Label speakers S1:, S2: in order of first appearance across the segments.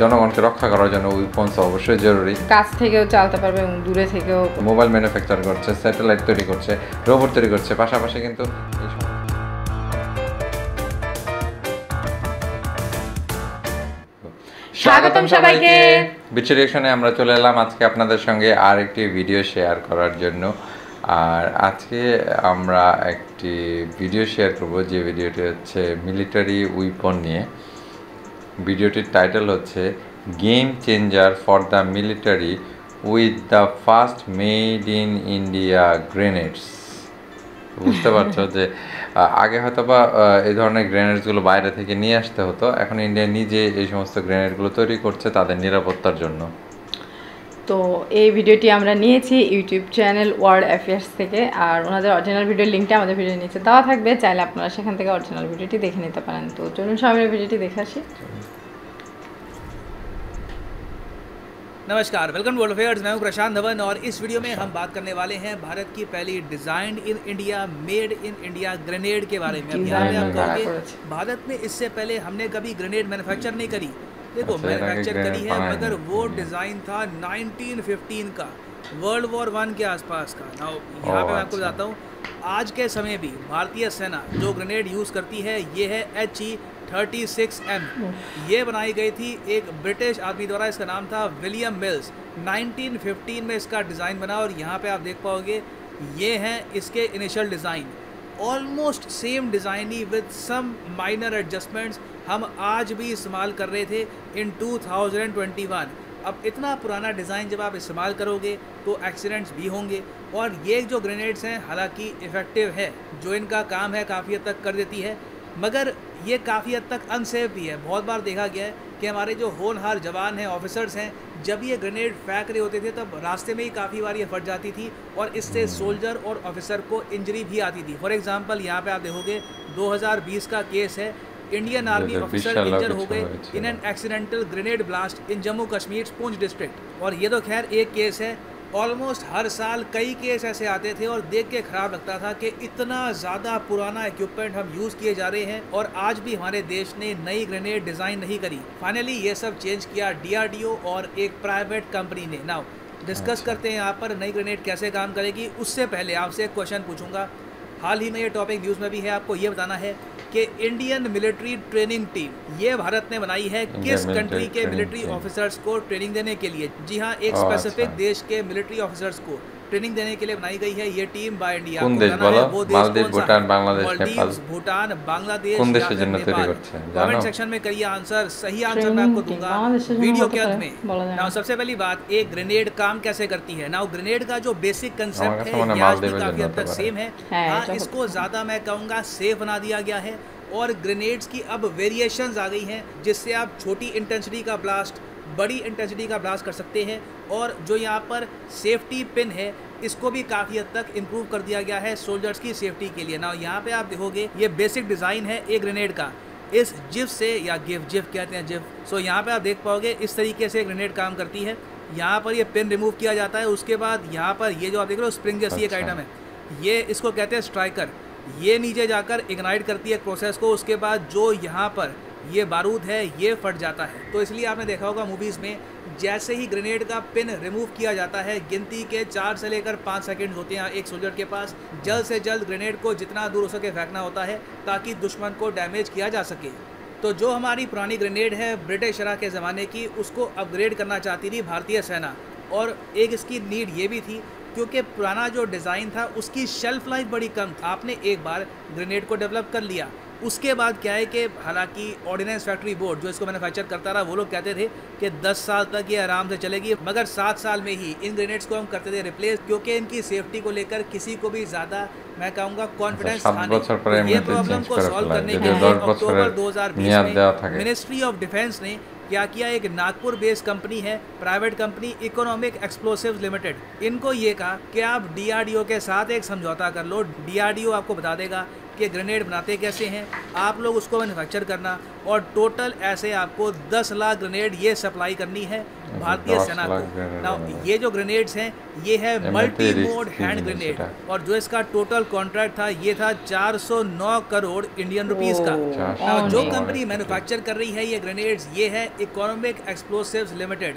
S1: জনগণকে রক্ষা করার জন্য উইপন্স অবশ্যই জরুরি।
S2: কাছ থেকেও চালাতে পারবে এবং দূরে থেকেও
S1: মোবাইল ম্যানুফ্যাকচার করছে স্যাটেলাইট তৈরি করছে রোবট তৈরি করছে পাশাপাশি কিন্তু
S2: স্বাগতম সবাইকে।
S1: বিচ রিয়েকশনে আমরা চলে এলাম আজকে আপনাদের সঙ্গে আর একটি ভিডিও শেয়ার করার জন্য। আর আজকে আমরা একটি ভিডিও শেয়ার করব যে ভিডিওটি হচ্ছে মিলিটারি উইপন নিয়ে। ভিডিওটির টাইটেল হচ্ছে game changer for the military with the first made in India grenades. বুঝতে পারছ যে আগে হয়তো বা এই ধরনের গ্রেনেডসগুলো বাইরে থেকে নিয়ে আসতে হতো। এখন ইন্ডিয়া নিজে এই সমস্ত গ্রেনেডগুলো তৈরি করছে তাদের নিরাপত্তার জন্য।
S2: তো এই ভিডিওটি আমরা নিয়েছি ইউটিউব চ্যানেল ওয়ার্ল্ড অ্যাফেয়ার্স থেকে আর ওনাদের অরিজিনাল ভিডিওর লিঙ্কটা আমাদের ভিডিওর নিচে দেওয়া থাকবে চাইলে আপনারা সেখান থেকে অরিজিনাল ভিডিওটি দেখে নিতে পারেন তো চলুন সবাই মিলে ভিডিওটি দেখে আসি
S3: नमस्कार वेलकम टू वर्ल्ड अफेयर्स मैं हूं प्रशांत धवन और इस वीडियो में हम बात करने वाले हैं भारत की पहली design in India made in India grenade के बारे में अब यहाँ पे आप
S2: Design
S3: कहोगे
S2: में
S3: भारत में इससे पहले हमने कभी ग्रेनेड मैन्युफैक्चर नहीं करी देखो मैन्युफैक्चर करी है मगर वो डिज़ाइन था 1915 का वर्ल्ड वॉर वन के आसपास का। ना यहाँ पे मैं आपको
S1: अच्छा।
S3: बताता हूँ आज के समय भी भारतीय सेना जो ग्रेनेड यूज़ करती है ये है H E thirty six M ये बनाई गई थी एक ब्रिटिश आदमी द्वारा इसका नाम था विलियम मिल्स 1915 में इसका डिज़ाइन बना और यहाँ पे आप देख पाओगे ये हैं इसके initial design almost same design he with some minor adjustments हम आज भी इस्तेमाल कर रहे थे इन 2021 अब इतना पुराना डिज़ाइन जब आप इस्तेमाल करोगे तो एक्सीडेंट्स भी होंगे। और ये जो ग्रेनेड्स हैं, हालाँकि इफ़ेक्टिव है, जो इनका काम है, काफ़ी हद तक कर देती है। मगर ये काफ़ी हद तक अनसेफ भी है। बहुत बार देखा गया है कि हमारे जो होनहार जवान हैं ऑफिसर्स हैं जब ये ग्रेनेड फेंक रहे होते थे तब रास्ते में ही काफ़ी बार ये फट जाती थी और इससे सोल्जर और ऑफिसर को इंजरी भी आती थी। फॉर एग्जांपल यहाँ पे आप देखोगे 2020 का केस है। इंडियन आर्मी ऑफिसर इंजर हो गए। In an accidental grenade blast in Jammu Kashmir Poonch district और ये तो खैर एक केस है ऑलमोस्ट हर साल कई केस ऐसे आते थे और देख के खराब लगता था कि इतना ज़्यादा पुराना इक्विपमेंट हम यूज़ किए जा रहे हैं और आज भी हमारे देश ने नई ग्रेनेड डिज़ाइन नहीं करी। फाइनली ये सब चेंज किया डीआरडीओ और एक प्राइवेट कंपनी ने। नाउ डिस्कस करते हैं यहाँ पर नई ग्रेनेड कैसे काम करेगी। उससे पहले आपसे एक क्वेश्चन पूछूँगा। हाल ही में ये टॉपिक न्यूज़ में भी है आपको ये बताना है कि इंडियन मिलिट्री ट्रेनिंग टीम ये भारत ने बनाई है किस कंट्री के मिलिट्री ऑफिसर्स को ट्रेनिंग देने के लिए? जी हाँ एक स्पेसिफिक
S1: अच्छा।
S3: देश के मिलिट्री ऑफिसर्स को। ट्रेनिंग देने के लिए बनाई गई है ये टीम बाय इंडिया
S1: কোন
S3: आपको
S1: দেশ
S3: बताना है
S1: বলো?
S3: वो देश
S1: মালদ্বীপ,
S3: कौन सा
S1: ভুটান,
S3: है?
S1: বাংলাদেশ,
S3: मालदीव्स,
S1: नेपाल।
S3: भूटान बांग्लादेश
S1: কোন
S3: या
S1: দেশের
S3: फिर
S1: জন্য তৈরি
S3: नेपाल
S1: করছে, জানো?
S3: कमेंट सेक्शन में करिए आंसर सही आंसर मैं
S2: Training
S3: आपको
S2: team,
S3: दूंगा
S2: बांग्लादेश से
S3: वीडियो
S2: होता
S3: के
S2: है,
S3: अंत
S2: बोला
S3: में
S2: जाए।
S3: नाउ सबसे पहली बात एक ग्रेनेड काम कैसे करती है नाउ ग्रेनेड का जो बेसिक
S1: हमारे
S3: कंसेप्ट
S1: सामने
S3: है ये आज भी
S1: मालदीव
S3: काफी
S1: जन्नत
S3: हद तक
S1: है।
S3: सेम है
S2: है,
S3: हाँ
S2: तो-
S3: इसको ज़्यादा मैं कहूँगा सेफ बना दिया गया है और ग्रेनेड्स की अब वेरिएशंस आ गई हैं जिससे आप छोटी इंटेंसिटी का ब्लास्ट बड़ी इंटेंसिटी का ब्लास्ट कर सकते हैं और जो यहाँ पर सेफ्टी पिन है इसको भी काफ़ी हद तक इम्प्रूव कर दिया गया है सोल्जर्स की सेफ्टी के लिए। ना यहाँ पे आप देखोगे ये बेसिक डिज़ाइन है एक ग्रेनेड का। इस जिफ से या गिफ जिफ कहते हैं जिफ। सो यहाँ पे आप देख पाओगे इस तरीके से ग्रेनेड काम करती है। यहाँ पर ये पिन रिमूव किया जाता है उसके बाद यहाँ पर ये जो आप देख रहे हो स्प्रिंग जैसी
S1: अच्छा। एक।
S3: आइटम है। ये इसको कहते हैं स्ट्राइकर ये नीचे जाकर इग्नाइट करती है प्रोसेस को उसके बाद जो यहाँ पर ये बारूद है, ये फट जाता है। तो इसलिए आपने देखा होगा मूवीज़ में, जैसे ही ग्रेनेड का पिन रिमूव किया जाता है, गिनती के चार से लेकर पाँच सेकंड होते हैं एक सोल्जर के पास। जल्द से जल्द ग्रेनेड को जितना दूर हो सके फेंकना होता है, ताकि दुश्मन को डैमेज किया जा सके। तो जो हमारी पुरानी ग्रेनेड है ब्रिटिश शरा के ज़माने की, उसको अपग्रेड करना चाहती थी भारतीय सेना। और एक इसकी नीड ये भी थी, क्योंकि पुराना जो डिज़ाइन था, उसकी शेल्फ लाइफ बड़ी कम था। आपने एक बार ग्रेनेड को डेवलप कर लिया। उसके बाद क्या है कि हालाँकि ऑर्डिनेंस फैक्ट्री बोर्ड जो इसको मैनुफैक्चर करता रहा वो लोग कहते थे कि 10 साल तक ये आराम से चलेगी मगर सात साल में ही इन ग्रेनेड्स को हम करते थे रिप्लेस क्योंकि इनकी सेफ्टी को लेकर किसी को भी ज़्यादा मैं कहूँगा कॉन्फिडेंस ये प्रॉब्लम को सॉल्व करने के लिए अक्टूबर
S1: दो
S3: में मिनिस्ट्री ऑफ़ डिफेंस ने क्या किया? एक नागपुर बेस्ड कंपनी है private company economic explosive limited इनको ये कहा कि आप डीआरडीओ के साथ एक समझौता कर लो। डीआरडीओ आपको बता देगा कि ग्रेनेड बनाते कैसे हैं आप लोग उसको मैन्युफैक्चर करना और टोटल ऐसे आपको 10 लाख ग्रेनेड ये सप्लाई करनी है भारतीय सेना को।
S1: बनाना।
S3: ये जो ग्रेनेड्स हैं ये है मल्टी मोड हैंड ग्रेनेड और जो इसका टोटल कॉन्ट्रैक्ट था ये था 409 करोड़ इंडियन रुपीस का।
S2: oh
S3: जो कंपनी मैन्युफैक्चर कर रही है ये ग्रेनेड्स ये है इकोनॉमिक एक्सप्लोसिव्स लिमिटेड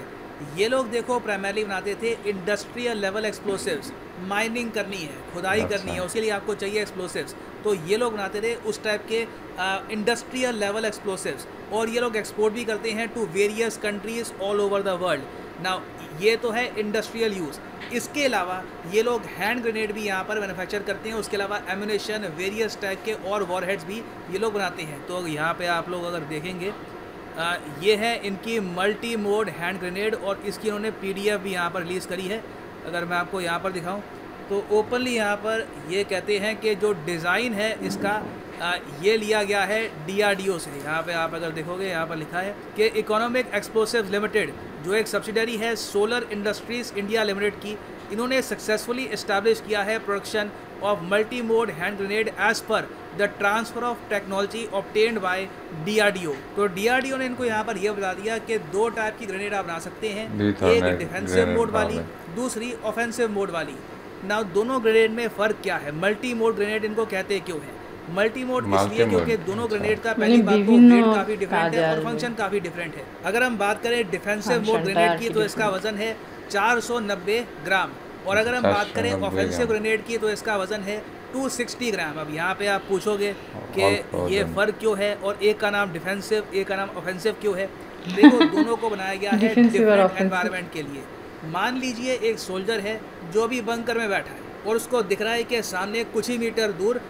S3: ये लोग देखो प्राइमरली बनाते थे इंडस्ट्रियल लेवल एक्सप्लोसिव्स माइनिंग करनी है खुदाई
S1: अच्छा।
S3: करनी है उसके लिए आपको चाहिए एक्सप्लोसिव्स तो ये लोग बनाते थे उस टाइप के इंडस्ट्रियल लेवल एक्सप्लोसिव्स और ये लोग एक्सपोर्ट भी करते हैं to various countries all over the world ना ये तो है इंडस्ट्रियल यूज़ इसके अलावा ये लोग हैंड ग्रेनेड भी यहाँ पर मैन्युफैक्चर करते हैं उसके अलावा एमुनेशन वेरियस टाइप के और वॉरहेड्स भी ये लोग बनाते हैं। तो यहाँ पे आप लोग अगर देखेंगे ये है इनकी मल्टी मोड हैंड ग्रेनेड और इसकी इन्होंने पीडीएफ भी यहाँ पर रिलीज़ करी है। अगर मैं आपको यहाँ पर दिखाऊँ तो ओपनली यहाँ पर ये कहते हैं कि जो डिज़ाइन है इसका आ, ये लिया गया है डीआरडीओ से। यहाँ पे आप अगर देखोगे यहाँ पर लिखा है कि इकोनॉमिक एक्सप्लोसिव लिमिटेड जो एक सब्सिडरी है सोलर इंडस्ट्रीज़ इंडिया लिमिटेड की इन्होंने सक्सेसफुली इस्टेब्लिश किया है production of multi mode hand grenade as per the transfer of technology obtained by DRDO तो डीआरडीओ ने इनको यहाँ पर यह बता दिया कि दो टाइप की ग्रेनेड आप बना सकते हैं। एक डिफेंसिव मोड वाली दूसरी ऑफेंसिव मोड वाली। ना दोनों ग्रेनेड में फ़र्क क्या है? मल्टी मोड ग्रेनेड इनको कहते क्यों है? मल्टी मोड इसलिए क्योंकि दोनों
S1: अच्छा।
S3: ग्रेनेड का पहली बात तो वेट काफ़ी डिफरेंट है और फ़ंक्शन काफ़ी डिफरेंट है। अगर हम बात करें डिफेंसिव मोड ग्रेनेड की तो इसका वज़न है 490 ग्राम। और अगर हम बात करें ऑफेंसिव। ग्रेनेड की तो इसका वज़न है 260 ग्राम अब यहाँ पे आप पूछोगे कि ये फ़र्क क्यों है और एक का नाम डिफेंसिव एक का नाम ऑफेंसिव क्यों है? देखो दोनों को बनाया गया है डिफरेंट। एनवायरनमेंट के लिए। मान लीजिए एक सोल्जर है जो भी बंकर में बैठा है और उसको दिख रहा है कि सामने कुछ ही मीटर दूर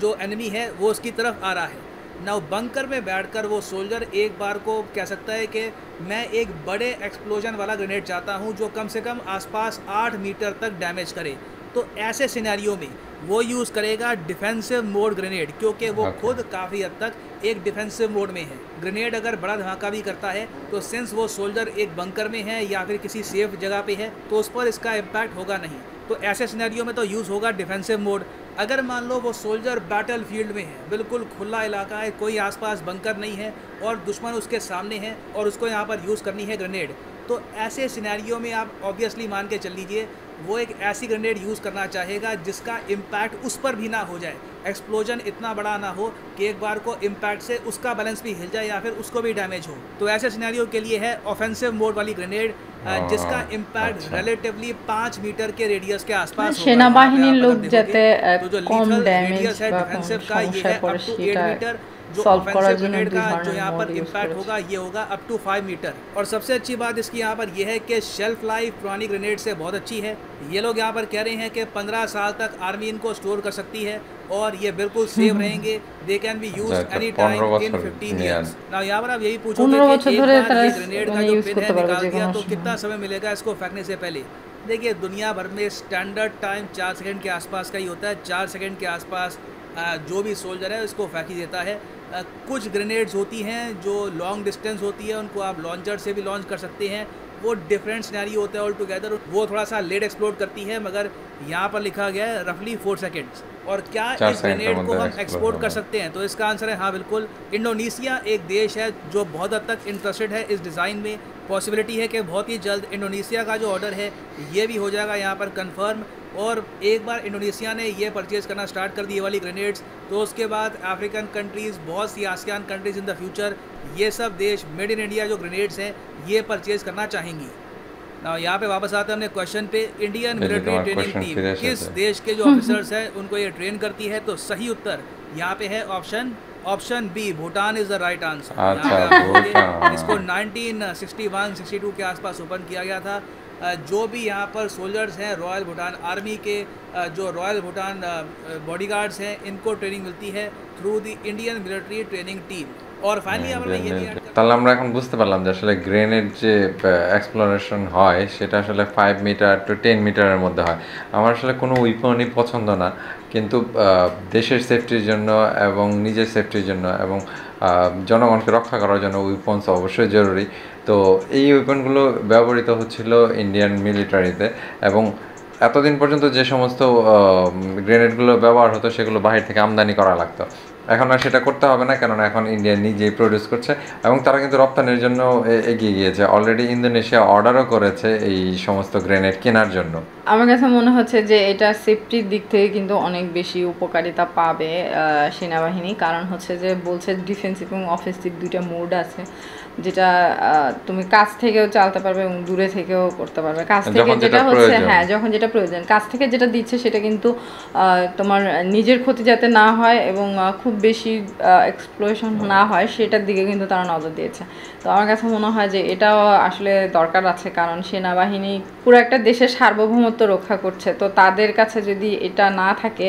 S3: जो एनमी है वो उसकी तरफ़ आ रहा है। ना बंकर में बैठकर वो सोल्जर एक बार को कह सकता है कि मैं एक बड़े एक्सप्लोजन वाला ग्रेनेड चाहता हूँ जो कम से कम आसपास आठ मीटर तक डैमेज करे। तो ऐसे सिनेरियो में वो यूज़ करेगा डिफेंसिव मोड ग्रेनेड क्योंकि वो खुद काफ़ी हद तक एक डिफेंसिव मोड में है। ग्रेनेड अगर बड़ा धमाका भी करता है तो सिंस वो सोल्जर एक बंकर में है या फिर किसी सेफ़ जगह पे है तो उस पर इसका इम्पैक्ट होगा नहीं। तो ऐसे सिनेरियो में तो यूज़ होगा डिफेंसिव मोड अगर मान लो वो सोल्जर बैटल फ़ील्ड में है, बिल्कुल खुला इलाका है, कोई आसपास बंकर नहीं है और दुश्मन उसके सामने है और उसको यहाँ पर यूज़ करनी है ग्रेनेड तो ऐसे सिनेरियो में आप ऑब्वियसली मान के चल लीजिए वो एक ऐसी ग्रेनेड यूज़ करना चाहेगा जिसका इम्पैक्ट उस पर भी ना हो जाए। एक्सप्लोजन इतना बड़ा ना हो कि एक बार को इम्पैक्ट से उसका बैलेंस भी हिल जाए या फिर उसको भी डैमेज हो। तो ऐसे सिनेरियो के लिए है ऑफेंसिव मोड वाली ग्रेनेड
S1: हाँ,
S3: जिसका इम्पैक्ट
S1: अच्छा।
S3: रिलेटिवली पाँच मीटर के रेडियस के आसपास सेना
S2: बाहिनी
S3: लोग
S2: जाते
S3: तो जो
S2: लीथल
S3: रेडियस है
S2: डिफेंसिव
S3: का ये है अप
S2: टू
S3: 8 मीटर जो
S2: সলভ করার
S3: offensive
S2: জন্য
S3: grenade
S2: দুই
S3: का जो
S2: ধরনের
S3: यहाँ
S2: মোড
S3: पर
S2: ইউজ
S3: इम्पैक्ट
S2: করেছে
S3: होगा ये होगा अप टू फाइव मीटर और सबसे अच्छी बात इसकी यहाँ पर यह है कि शेल्फ लाइफ पुरानी ग्रेनेड से बहुत अच्छी है ये लोग यहाँ पर कह रहे हैं कि पंद्रह साल तक आर्मी इनको स्टोर कर सकती है और ये बिल्कुल सेफ रहेंगे दे कैन बी यूज
S1: अच्छा,
S3: एनी
S1: 15
S3: टाइम इन
S1: বছর
S3: 15
S1: নিয়ে
S3: ईयर्स ना यहाँ पर आप यही पूछोगे
S2: পনেরো
S3: कि
S2: বছর
S3: एक
S2: ধরে
S3: बार
S2: তারা
S3: ये ग्रेनेड का
S2: মানে
S3: जो
S2: यूज
S3: पिन है
S2: করতে পারবে
S3: निकाल
S2: যে
S3: दिया
S2: কোনো
S3: तो
S2: সময়।
S3: कितना समय मिलेगा इसको फेंकने से पहले देखिए दुनिया भर में स्टैंडर्ड टाइम चार सेकंड के आसपास का ही होता है चार सेकंड के आसपास आ, जो भी सोल्जर है उसको फेंक ही देता है आ, कुछ ग्रेनेड्स होती हैं जो लॉन्ग डिस्टेंस होती है उनको आप लॉन्चर से भी लॉन्च कर सकते हैं। वो डिफरेंट सिनेरी होता है ऑल टुगेदर वो थोड़ा सा लेट एक्सप्लोड करती है मगर यहाँ पर लिखा गया है रफली फोर सेकेंड्स और क्या इस ग्रेनेड को हम एक्सपोर्ट कर सकते हैं? तो इसका आंसर है हाँ बिल्कुल। इंडोनेशिया एक देश है जो बहुत हद तक इंटरेस्टेड है इस डिज़ाइन में। पॉसिबिलिटी है कि बहुत ही जल्द इंडोनेशिया का जो ऑर्डर है ये भी हो जाएगा। यहाँ पर कंफर्म और एक बार इंडोनेशिया ने ये परचेज़ करना स्टार्ट कर दी ये वाली ग्रेनेड्स तो उसके बाद अफ्रीकन कंट्रीज़ बहुत सी ASEAN countries in the future ये सब देश मेड इन इंडिया जो ग्रेनेड्स हैं ये परचेज़ करना चाहेंगी। ना यहाँ पे वापस आते हैं हमने क्वेश्चन पे इंडियन मिलिट्री ट्रेनिंग टीम किस देश के जो ऑफिसर्स हैं उनको ये ट्रेन करती है? तो सही उत्तर यहाँ पे है option Option B Bhutan is the right answer
S1: अच्छा, भूटान।
S3: इसको 1961 62 के आसपास ओपन किया गया था अ, जो भी यहाँ पर सोल्जर्स हैं रॉयल भूटान आर्मी के अ, जो रॉयल भूटान बॉडीगार्ड्स हैं इनको ट्रेनिंग मिलती है through the Indian military training team और फाइनली
S1: হ্যাঁ,
S3: अगर मैं ये भी add
S1: তাহলে আমরা এখন বুঝতে পারলাম যে আসলে গ্রেনেড যে এক্সপ্লোরেশন হয় সেটা আসলে ফাইভ মিটার টু টেন মিটারের মধ্যে হয় আমার আসলে কোনো উইপনই পছন্দ না কিন্তু দেশের সেফটির জন্য এবং নিজের সেফটির জন্য এবং জনগণকে রক্ষা করার জন্য উইপন্স অবশ্যই জরুরি। তো এই উইপনগুলো ব্যবহৃত হচ্ছিল ইন্ডিয়ান মিলিটারিতে এবং এতদিন পর্যন্ত যে সমস্ত গ্রেনেডগুলো ব্যবহার হতো, সেগুলো বাহির থেকে আমদানি করা লাগতো। এখন আর সেটা করতে হবে না, কেননা এখন ইন্ডিয়া নিজেই প্রডিউস করছে এবং তারা কিন্তু রপ্তানির জন্য এগিয়ে গিয়েছে। অলরেডি ইন্দোনেশিয়া অর্ডারও করেছে এই সমস্ত গ্রেনেড কেনার জন্য।
S2: আমার কাছে মনে হচ্ছে যে এটা সেফটির দিক থেকে কিন্তু অনেক বেশি উপকারিতা পাবে সেনাবাহিনী। কারণ হচ্ছে যে বলছে ডিফেন্স এবং অফেন্সিভ দুইটা মোড আছে। যেটা তুমি কাছ থেকেও চালাতে পারবে এবং দূরে থেকেও করতে পারবে। কাছ থেকে
S1: যেটা
S2: হচ্ছে হ্যাঁ যখন যেটা প্রয়োজন। কাছ থেকে যেটা দিচ্ছে সেটা কিন্তু তোমার নিজের ক্ষতি যাতে না হয় এবং খুব বেশি এক্সপ্লোশন না হয় সেটার দিকে কিন্তু তারা নজর দিয়েছে। তো আমার কাছে মনে হয় যে এটাও আসলে দরকার আছে কারণ সেনাবাহিনী পুরো একটা দেশের সার্বভৌমত্ব রক্ষা করছে। তো তাদের কাছে যদি এটা না থাকে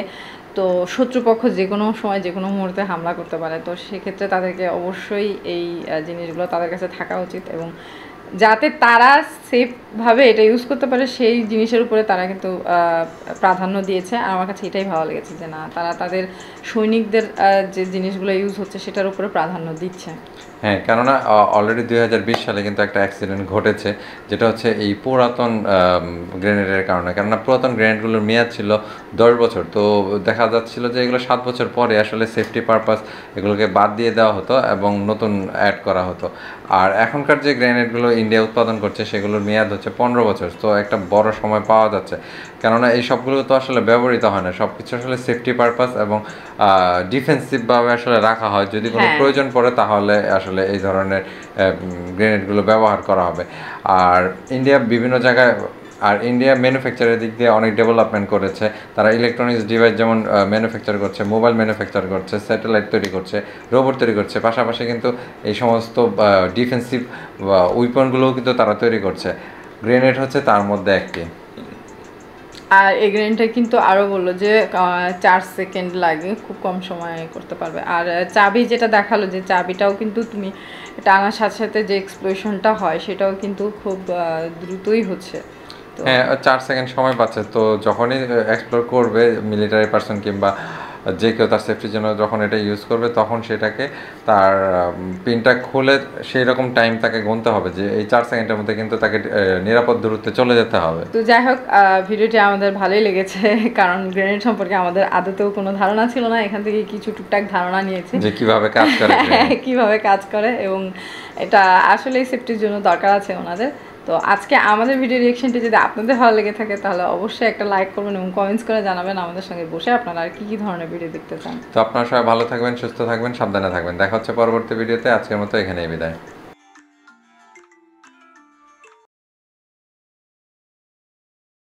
S2: তো শত্রুপক্ষ যে কোনো সময় যে কোনো মুহূর্তে হামলা করতে পারে। তো সেক্ষেত্রে তাদেরকে অবশ্যই এই জিনিসগুলো তাদের কাছে থাকা উচিত এবং যাতে তারা সেফভাবে এটা ইউজ করতে পারে, সেই জিনিসের উপরে তারা কিন্তু প্রাধান্য দিয়েছে। আর আমার কাছে এটাই ভালো লেগেছে যে, না, তারা তাদের সৈনিকদের যে জিনিসগুলো ইউজ হচ্ছে সেটার উপরে প্রাধান্য দিচ্ছে।
S1: হ্যাঁ কেননা অলরেডি দুই হাজার বিশ সালে কিন্তু একটা অ্যাক্সিডেন্ট ঘটেছে, যেটা হচ্ছে এই পুরাতন গ্রেনেডের কারণে। কেননা, পুরাতন গ্রেনেডগুলোর মেয়াদ ছিল দশ বছর। তো দেখা যাচ্ছিল যে, এগুলো সাত বছর পরে আসলে সেফটি পারপাস এগুলোকে বাদ দিয়ে দেওয়া হতো এবং নতুন অ্যাড করা হতো। আর এখনকার যে গ্রেনেডগুলো ইন্ডিয়া উৎপাদন করছে সেগুলোর মেয়াদ হচ্ছে পনেরো বছর তো একটা বড় সময় পাওয়া যাচ্ছে। কেননা এই সবগুলো তো আসলে ব্যবহৃত হয় না সব কিছু আসলে সেফটি পারপাস এবং ডিফেন্সিভভাবে আসলে রাখা হয়। যদি কোনো
S2: হ্যাঁ।
S1: প্রয়োজন পড়ে তাহলে আসলে এই ধরনের গ্রেনেডগুলো ব্যবহার করা হবে। আর ইন্ডিয়া বিভিন্ন জায়গায় আর ইন্ডিয়া ম্যানুফ্যাকচারের দিক দিয়ে অনেক ডেভেলপমেন্ট করেছে। তারা ইলেকট্রনিক্স ডিভাইস যেমন ম্যানুফ্যাকচার করছে মোবাইল ম্যানুফ্যাকচার করছে স্যাটেলাইট তৈরি করছে রোবট তৈরি করছে। পাশাপাশি কিন্তু এই সমস্ত ডিফেন্সিভ উইপনগুলোও কিন্তু তারা তৈরি করছে। গ্রেনেড হচ্ছে তার মধ্যে একটি
S2: আর এই গ্রেনটা কিন্তু আরও বলল যে চার সেকেন্ড লাগে, খুব কম সময়ে করতে পারবে। আর চাবি যেটা দেখাল যে, চাবিটাও কিন্তু তুমি টানার সাথে সাথে যে এক্সপ্লোশনটা হয়, সেটাও কিন্তু খুব দ্রুতই হচ্ছে।
S1: হ্যাঁ চার সেকেন্ড সময় পাচ্ছে। তো যখনই এক্সপ্লোর করবে মিলিটারি পার্সন কিংবা যে কেউ তার সেফটির জন্য যখন এটা ইউজ করবে তখন সেটাকে তার পিনটা খুলে সেই রকম টাইম তাকে গুনতে হবে যে এই চার সেকেন্ডের মধ্যে কিন্তু তাকে নিরাপদ দূরত্বে চলে যেতে হবে।
S2: তো যাই হোক ভিডিওটি আমাদের ভালোই লেগেছে কারণ গ্রেনেড সম্পর্কে আমাদের আদতেও কোনো ধারণা ছিল না। এখান থেকে কিছু টুকটাক ধারণা নিয়েছে।
S1: যে কীভাবে কাজ করে।
S2: কীভাবে কাজ করে এবং এটা আসলেই সেফটির জন্য দরকার আছে ওনাদের। তো আজকে আমাদের ভিডিও রিয়েকশনটি যদি আপনাদের ভালো লেগে থাকে, তাহলে অবশ্যই একটা লাইক করবেন এবং কমেন্টস করে জানাবেন আমাদের সঙ্গে বসে আপনারা আর কি কি ধরনের ভিডিও দেখতে চান।
S1: তো আপনারা সবাই ভালো থাকবেন, সুস্থ থাকবেন, সাবধানে থাকবেন। দেখা হচ্ছে পরবর্তী ভিডিওতে আজকের মতো এখানেই বিদায়।